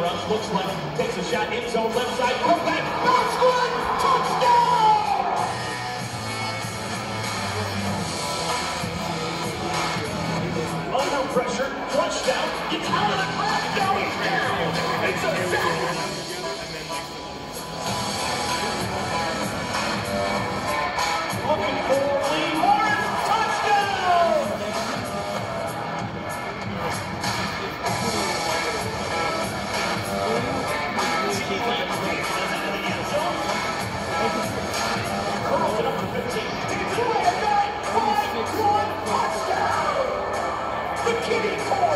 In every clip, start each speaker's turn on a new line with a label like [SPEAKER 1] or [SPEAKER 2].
[SPEAKER 1] runs. Looks like takes a shot in zone left side. Quarterback. That's good. Touchdown. Oh, Under pressure. Touchdown. Gets out of the City.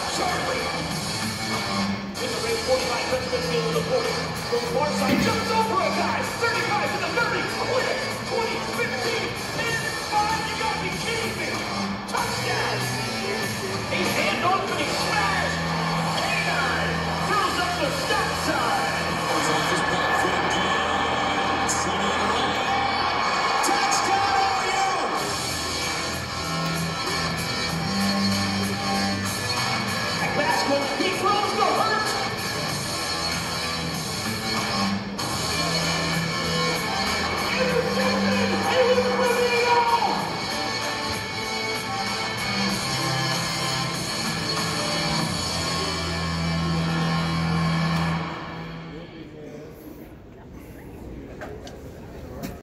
[SPEAKER 1] From once I jumped